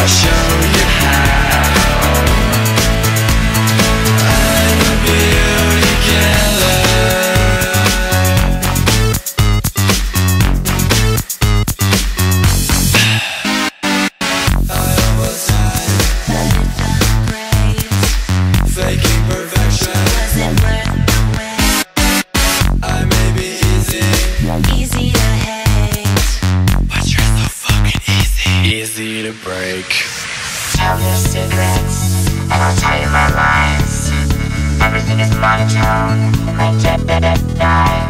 now To break Tell your secrets, and I'll tell you my lies. Everything is monotone, and my dead dead dies. If